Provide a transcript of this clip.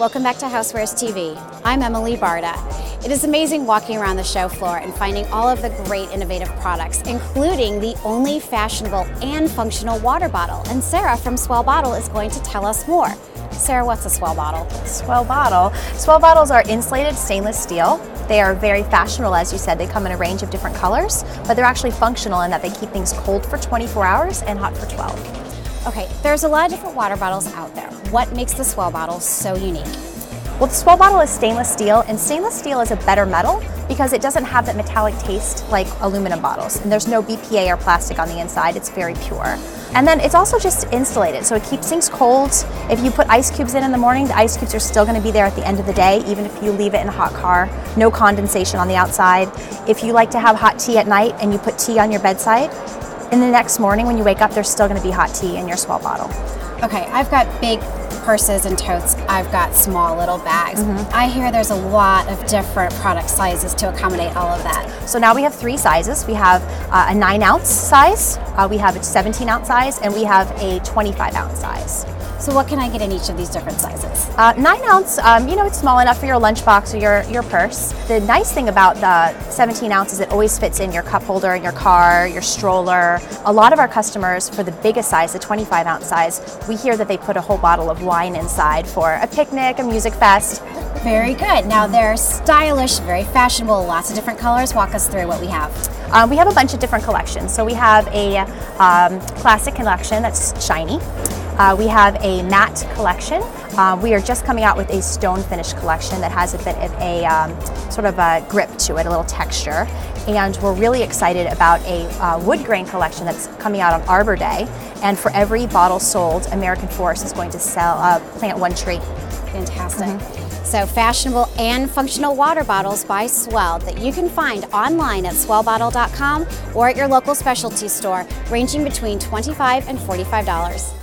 Welcome back to Housewares TV. I'm Emily Barda. It is amazing walking around the show floor and finding all of the great innovative products, including the only fashionable and functional water bottle. And Sarah from S'Well Bottle is going to tell us more. Sarah, what's a S'Well bottle? S'Well bottle. S'Well bottles are insulated stainless steel. They are very fashionable, as you said. They come in a range of different colors, but they're actually functional in that they keep things cold for 24 hours and hot for 12. Okay, there's a lot of different water bottles out there. What makes the S'Well bottle so unique? Well, the S'Well bottle is stainless steel, and stainless steel is a better metal because it doesn't have that metallic taste like aluminum bottles, and there's no BPA or plastic on the inside. It's very pure. And then it's also just insulated, so it keeps things cold. If you put ice cubes in in the morning, the ice cubes are still going to be there at the end of the day, even if you leave it in a hot car. No condensation on the outside. If you like to have hot tea at night and you put tea on your bedside, in the next morning when you wake up, there's still going to be hot tea in your S'Well bottle. Okay, I've got big purses and totes, I've got small little bags. Mm -hmm. I hear there's a lot of different product sizes to accommodate all of that. So now we have three sizes. We have uh, a 9 ounce size, uh, we have a 17 ounce size, and we have a 25 ounce size. So what can I get in each of these different sizes? Uh, nine ounce, um, you know, it's small enough for your lunchbox or your, your purse. The nice thing about the 17 ounces, it always fits in your cup holder in your car, your stroller. A lot of our customers, for the biggest size, the 25 ounce size, we hear that they put a whole bottle of wine inside for a picnic, a music fest. Very good. Now they're stylish, very fashionable, lots of different colors. Walk us through what we have. Um, we have a bunch of different collections. So we have a um, classic collection that's shiny. Uh, we have a matte collection. Uh, we are just coming out with a stone finish collection that has a bit of a um, sort of a grip to it, a little texture. And we're really excited about a uh, wood grain collection that's coming out on Arbor Day. And for every bottle sold, American Forest is going to sell uh, plant one tree. Fantastic. Mm -hmm. So fashionable and functional water bottles by S'Well that you can find online at swellbottle.com or at your local specialty store ranging between 25 and $45.